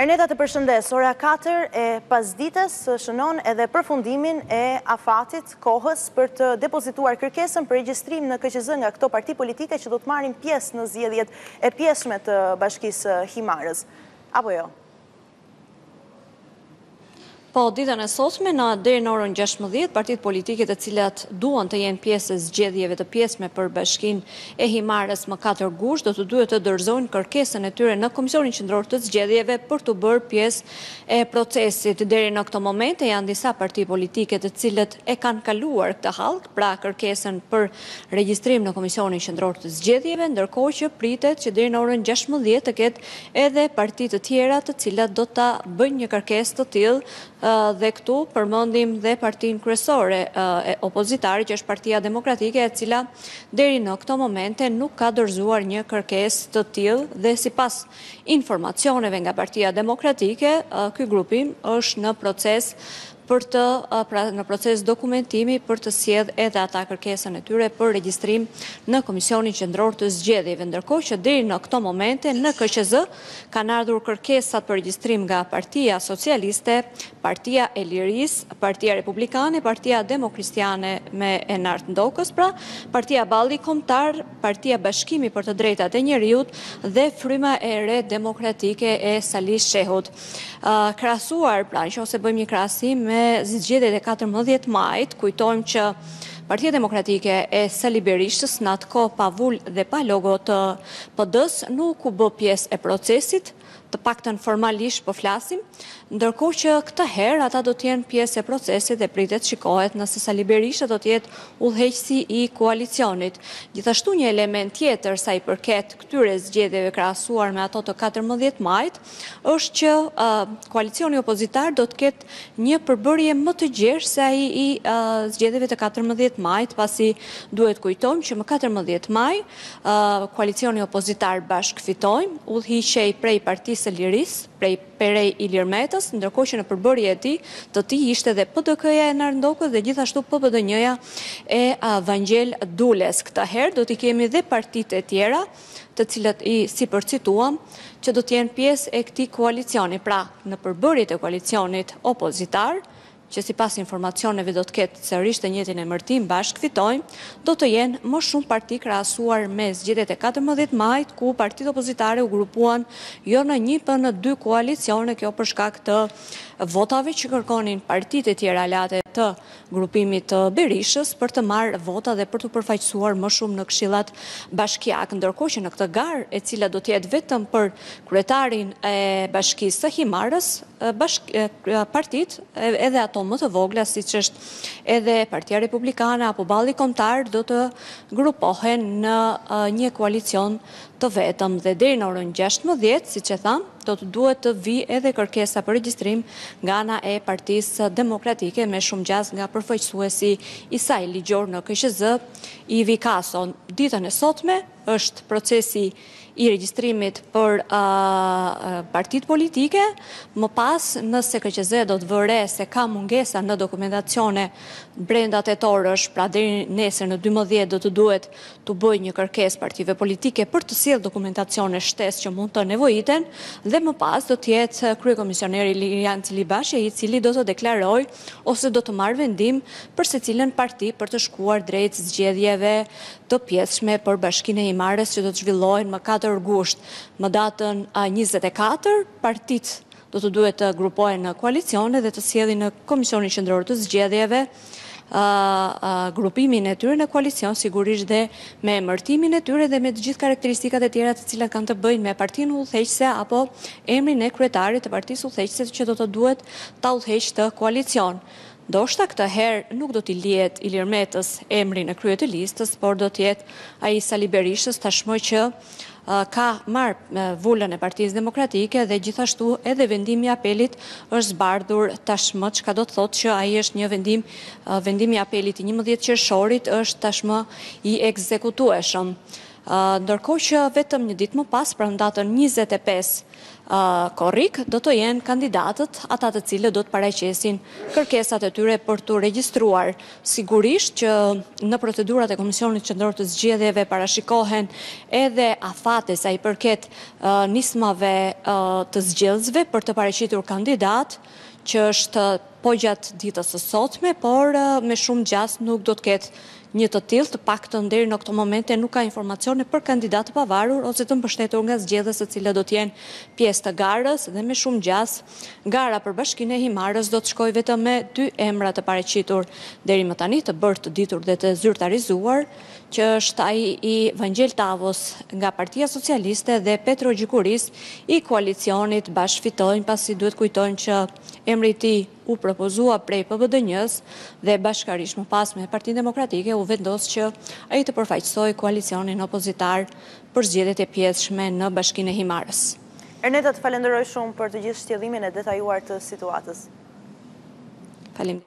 Erneta të përshëndes, ora 4 e pasdites shënon edhe përfundimin e afatit kohës për të depozituar kërkesën për regjistrim në KQZ nga këto parti politike që do të marrin pjesë në zgjedhjet e pjesshme të bashkisë së Himarës. Apo jo? Po ditën e sotme në deri në orën 16, partitë politike të cilat duan të jenë pjesë e zgjedhjeve të pjesshme për bashkinë e Himarës më 4 gusht do të duhet të dorëzojnë kërkesën e tyre në Komisionin Qendror të Zgjedhjeve për t'u bërë pjesë e procesit. Deri në këto momente janë disa parti politike të cilat e kanë kaluar këtë hallkë, pra kërkesën për regjistrim në Komisionin Qendror të Zgjedhjeve, ndërkohë që pritet që deri në orën 16 të ketë edhe parti të tjera të cilat do ta bëjnë një kërkesë të tillë dhe këtu përmendim dhe partinë kryesore opozitare që është Partia Demokratike e cila deri në këto momente nuk ka dorëzuar një kërkesë të tillë dhe sipas informacioneve nga Partia Demokratike ky grupim është në proces për të, pra në proces dokumentimi, për të sjellë edhe ata kërkesën e tyre për regjistrim në Komisionin Qendror të Zgjedhjeve, ndërkohë që deri në këto momente në KQZ kanë ardhur kërkesat për regjistrim nga Partia Socialiste, Partia e Lirisë, Partia Republikane, Partia Demokristiane e Nard Ndokës, pra Partia Balli Kombëtar, Partia Bashkimi për të Drejtat e Njeriut dhe Fryma e Re Demokratike e Sali Shehut. Krahasuar, pra, nëse bëjmë një krahasim me zgjedhjet e katërmbëdhjetë majit, kujtojmë që Partia Demokratike e Sali Berishës në atë kohë pa vulë dhe pa logo të PD-së nuk u bë pjesë e procesit, të paktën formalisht po flasim, ndërkohë që këtë herë ata do të jenë pjesë e procesit dhe pritet shikohet nëse Sali Berisha do të jetë udhëheqësi i koalicionit. Gjithashtu një element tjetër sa i përket këtyre zgjedhjeve krahasuar me ato të katërmbëdhjetë majit, është që koalicioni opozitar do të ketë Një përbërje më të gjerë se ai i zgjedhjeve të katërmbëdhjetë majit, pasi duhet kujtojmë që më katërmbëdhjetë maj koalicioni opozitar Bashkë Fitojmë udhëhiqej prej Partisë së Lirisë, prej prej Ilir Metës, ndërkohë që në përbërje të tij të tij ishte dhe PDK-ja e Nard Ndokës dhe gjithashtu PBDNJ-ja e Vangjel Dules. Këtë herë do t'i kemi dhe partitë e tjera. të cilat i sipërcituam, që do të jenë pjesë e këtij koalicioni, pra në përbërje të koalicionit opozitar, që sipas informacioneve do të ketë sërish të njëjtin emërtim Bashkë Fitojmë, do të jenë më shumë parti krahasuar me zgjedhjet e katërmbëdhjetë majit, ku partitë opozitare u grupuan jo në një, po në dy koalicione, kjo për shkak të votave që kërkonin partitë e tjera aleate të grupimit të Berishës për të marrë vota dhe për t'u përfaqësuar më shumë në këshillat bashkiakë, ndërkohë që në këtë garë, e cila do të jetë vetëm për kryetarin e bashkisë të Himarës, partitë edhe ato më të vogla, siç është edhe partia republikane apo Balli Kombëtar, do të grupohen në një koalicion të vetëm dhe deri në orën gjashtëmbëdhjetë, siç e thashë, do të duhet të vijë edhe kërkesa për regjistrim nga ana e Partisë Demokratike me shumë gjasë nga përfaqësuesi i saj ligjor në KQZ, Ivi Kaso. Ditën e sotme është procesi i regjistrimit për partitë politike, më pas nëse KQZ do të vërë re se ka mungesa në dokumentacione brenda tetë orësh, pra deri nesër në dymbëdhjetë do të duhet t'u bëjë një kërkesë partive politike për të sjellë dokumentacione shtesë që mund të nevojiten dhe më pas do të jetë kryekomisioneri Ilirjan Celibashi i cili do të deklarojë ose do të marrë vendim për secilën parti për të shkuar drejt zgjedhjeve të pjesshme për Bashkinë e Himarës që do të zhvillohen më katër gusht. Më datën njëzet e katër partitë do të duhet të grupohen në koalicione dhe të sjellin në Komisionin Qendror të Zgjedhjeve grupimin e tyre në koalicion, sigurisht dhe me emërtimin e tyre dhe me të gjithë karakteristikat e tjera të cilat kanë të bëjnë me partinë udhëheqëse apo emrin e kryetarit të partisë udhëheqëse që do të duhet ta udhëheqë këtë koalicion. Ndoshta këtë herë nuk do t'i lihet Ilir Metës emri në krye të listës, por do të jetë ai i Sali Berishës tashmë që ka marrë vulën e Partisë Demokratike dhe gjithashtu edhe vendimi i apelit është zbardhur tashmë, çka do të thotë që ai është një vendim vendimi i apelit i 11 qershorit është tashmë i ekzekutueshëm. Ndërkohë që vetëm një ditë më pas, pra në datën 25 korrik, do të jenë kandidatët ata të cilët do të paraqesin kërkesat e tyre për t'u regjistruar Sigurisht që në procedurat e Komisionit Qendror të Zgjedhjeve parashikohen edhe afate sa i përket nismave të zgjedhësve për të paraqitur kandidatë, që është po gjatë ditës së sotme, por me shumë gjasë nuk do të ketë një të tillë, të paktën deri në këto momente nuk ka informacione për kandidatë të pavarur ose të mbështetur nga zgjedhës të cilët do të jenë pjesë të garës dhe me shumë gjasë Gara për bashkinë e Himarës do të shkojë vetëm me dy emra të paraqitur deri më tani të bërë të ditur dhe të zyrtarizuar, që është ai i Vangjel Tavos nga Partia Socialiste dhe Petro Gjikurisë i koalicionit Bashkë Fitojmë, pasi duhet të kujtojmë që emri i tij u propozua prej PBDNJ-së dhe bashkërisht më pas me Partinë Demokratike u vendos që ai të përfaqësojë koalicionin opozitar për zgjedhjet e pjesshme në bashkinë e Himarës. Erneta, të falenderoj shumë për të gjithë shtjellimin e detajuar të situatës. Faleminderit.